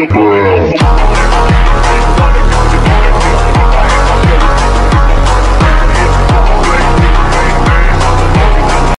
simple.